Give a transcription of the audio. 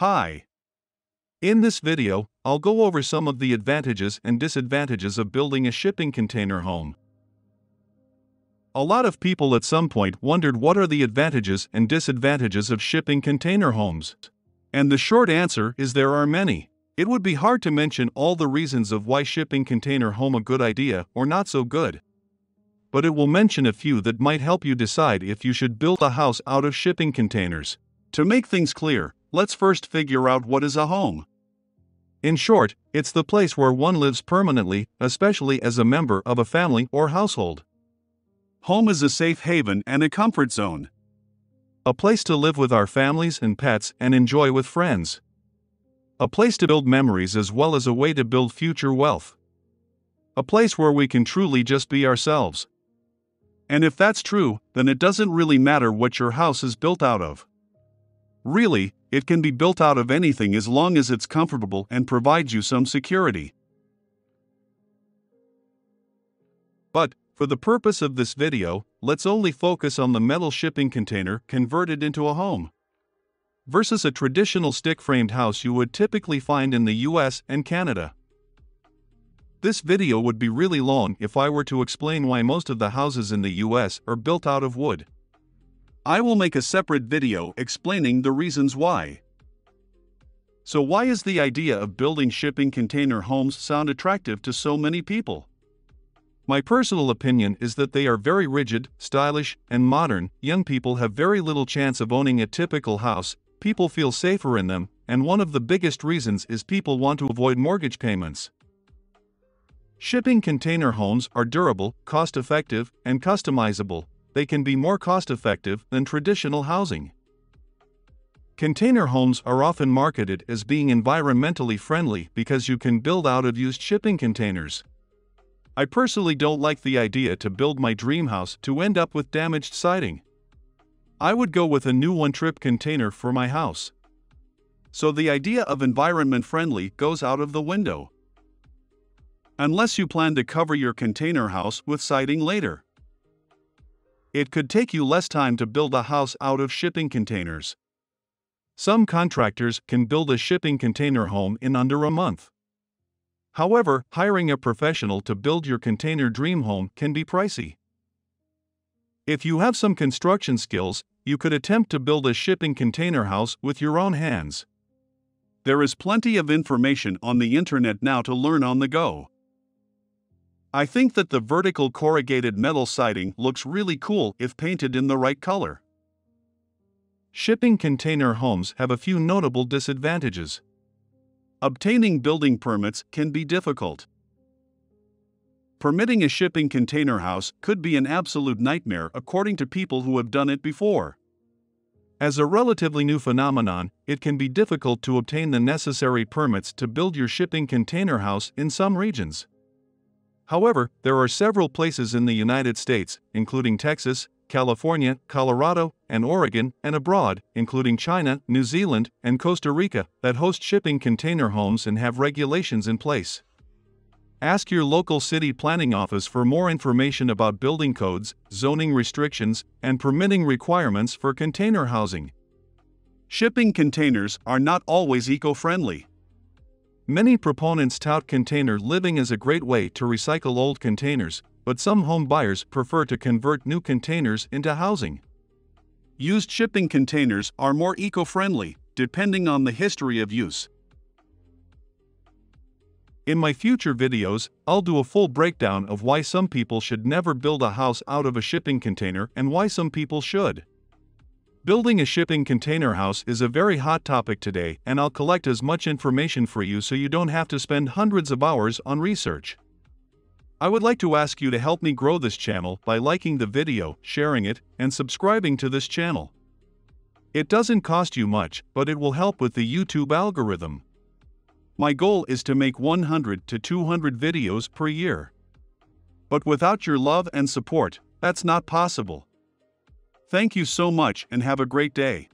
Hi. In this video, I'll go over some of the advantages and disadvantages of building a shipping container home. A lot of people at some point wondered what are the advantages and disadvantages of shipping container homes. And the short answer is there are many. It would be hard to mention all the reasons of why shipping container home a good idea or not so good. But it will mention a few that might help you decide if you should build a house out of shipping containers. To make things clear, let's first figure out what is a home. In short, it's the place where one lives permanently, especially as a member of a family or household. Home is a safe haven and a comfort zone. A place to live with our families and pets and enjoy with friends. A place to build memories as well as a way to build future wealth. A place where we can truly just be ourselves. And if that's true, then it doesn't really matter what your house is built out of. Really, it can be built out of anything as long as it's comfortable and provides you some security. But, for the purpose of this video, let's only focus on the metal shipping container converted into a home. Versus a traditional stick framed house you would typically find in the US and Canada. This video would be really long if I were to explain why most of the houses in the US are built out of wood. I will make a separate video explaining the reasons why. So why is the idea of building shipping container homes sound attractive to so many people? My personal opinion is that they are very rigid, stylish, and modern. Young people have very little chance of owning a typical house, people feel safer in them, and one of the biggest reasons is people want to avoid mortgage payments. Shipping container homes are durable, cost effective, and customizable, they can be more cost effective than traditional housing. Container homes are often marketed as being environmentally friendly because you can build out of used shipping containers. I personally don't like the idea to build my dream house to end up with damaged siding. I would go with a new one trip container for my house. So the idea of environment friendly goes out of the window unless you plan to cover your container house with siding later. It could take you less time to build a house out of shipping containers. Some contractors can build a shipping container home in under a month. However, hiring a professional to build your container dream home can be pricey. If you have some construction skills, you could attempt to build a shipping container house with your own hands. There is plenty of information on the internet now to learn on the go. I think that the vertical corrugated metal siding looks really cool if painted in the right color. Shipping container homes have a few notable disadvantages. Obtaining building permits can be difficult. Permitting a shipping container house could be an absolute nightmare according to people who have done it before. As a relatively new phenomenon, it can be difficult to obtain the necessary permits to build your shipping container house in some regions. However, there are several places in the United States, including Texas, California, Colorado, and Oregon, and abroad, including China, New Zealand, and Costa Rica, that host shipping container homes and have regulations in place. Ask your local city planning office for more information about building codes, zoning restrictions, and permitting requirements for container housing. Shipping containers are not always eco friendly. Many proponents tout container living as a great way to recycle old containers, but some home buyers prefer to convert new containers into housing. Used shipping containers are more eco friendly, depending on the history of use. In my future videos, I'll do a full breakdown of why some people should never build a house out of a shipping container and why some people should. Building a shipping container house is a very hot topic today, and I'll collect as much information for you so you don't have to spend hundreds of hours on research. I would like to ask you to help me grow this channel by liking the video, sharing it, and subscribing to this channel. It doesn't cost you much, but it will help with the YouTube algorithm. My goal is to make 100 to 200 videos per year. But without your love and support, that's not possible. Thank you so much and have a great day.